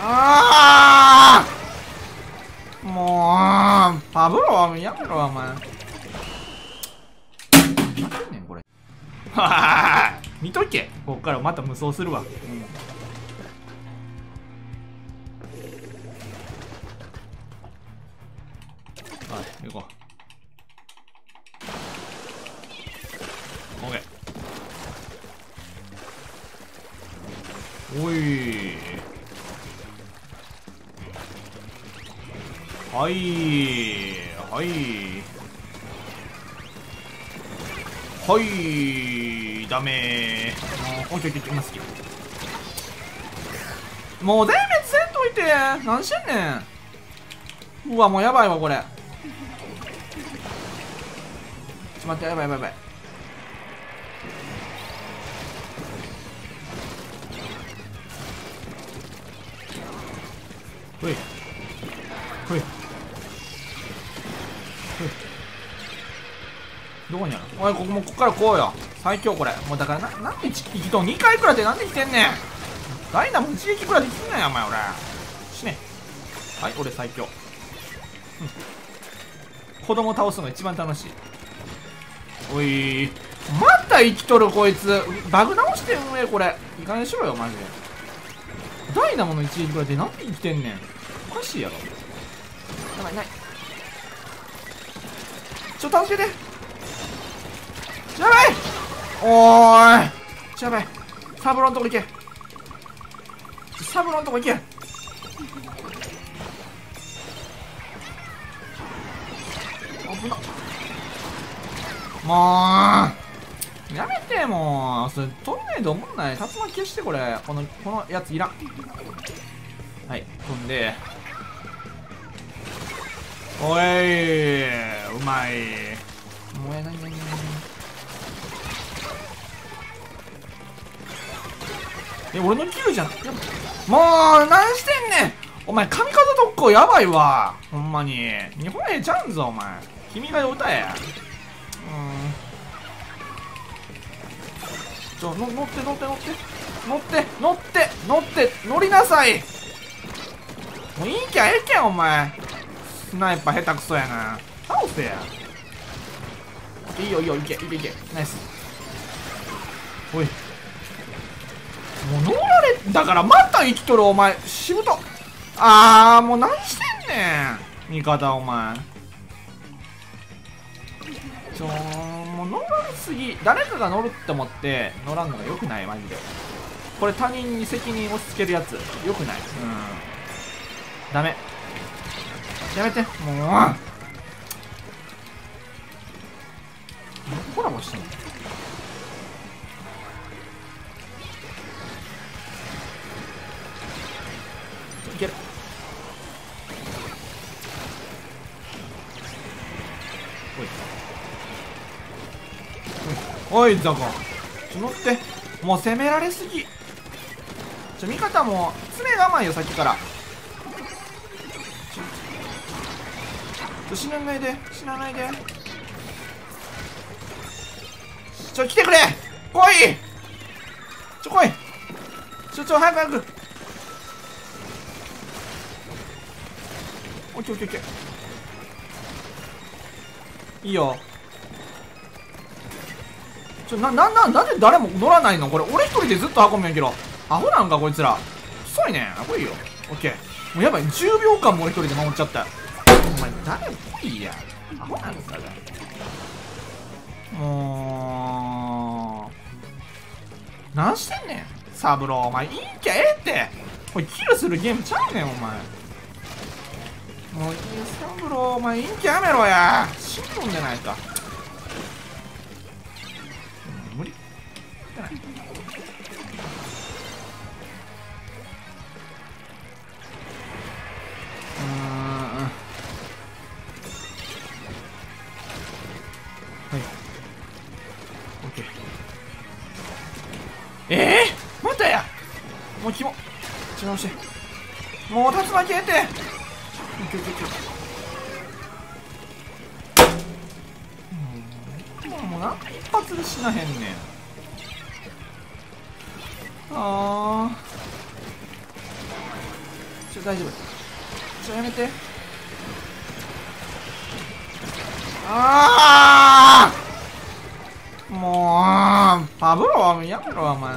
ああもうパブロはやめろお前何ねんこれは見とけ。こっからまた無双するわ、うん。はい行こう。OK おい。はいはい。はいダメ。もうオッケーオッケー今好きもう全滅せんといて。何してんねん。うわもうやばいわこれ。ちょっと待ってやばいやばいやばい。ほい。ほい。どこにあるおいここもこっからこうよ。最強これ。もうだからななんで生きと2回くらいでなんで生きてんねん。ダイナも一撃くらいできんなよお前俺。死ね。はい俺最強、うん、子供倒すのが一番楽しい。おい。また生きとるこいつ。バグ直してん上これ。いかにしろよマジで。ダイナモの一撃くらいでなんで生きてんねん。おかしいやろ。やばいない。ちょっと助けて。やばい。おーい。やばい。サブロンとこ行け。サブロンとこ行け。危な。もうやめてもう。それトルネードおもんない。竜巻消してこれ。このこのやついらん。はい飛んで。おいうまい。もえなになになにえ俺のキルじゃん。もう何してんねん。お前神風特攻やばいわ。ほんまに。日本へちゃうんぞお前。君が歌え。うん。ちょの乗って乗って乗って。乗って乗って乗って乗りなさい。もういいきゃええきゃお前。スナイパー下手くそやな。倒せや。いいよいいよいけいけいけ。ナイス。おい。もう乗られだからまた生きとるお前。しぶと。あもう何してんねん。味方お前。ちょもう乗られすぎ。誰かが乗るって思って乗らんのがよくないマジで。これ他人に責任押し付けるやつ。よくない。うん。ダメ。やめて。もう何コラボしてんの。いける。おいおいザコ。ちょ乗って。もう攻められすぎ。ちょ味方も爪我慢よさっきから。死なないで。死なないで。ちょ来てくれ。来い。ちょ来い。ちょちょ早く早く。オッケーオッケーオッケー。いいよ。ちょななななんで誰も乗らないの？これ。俺一人でずっと運ぶんやけど。アホなんかこいつら。遅いね。ん来いよ。オッケー。もうやばい。10秒間も俺一人で守っちゃった。お前誰っぽいやアホなんですかもう何してんねん。サブローお前いいんきゃええって。これキルするゲームちゃうねんお前。もういいサブローお前いいんきゃやめろや。死んどんじゃないか。えー、またや。もうキモ違うして。もう竜巻えてオッケーオッケーオッケーもうなんか一発で死なへんねん。あー。ちょ大丈夫。ちょやめて。ああもうパブロはやめろお前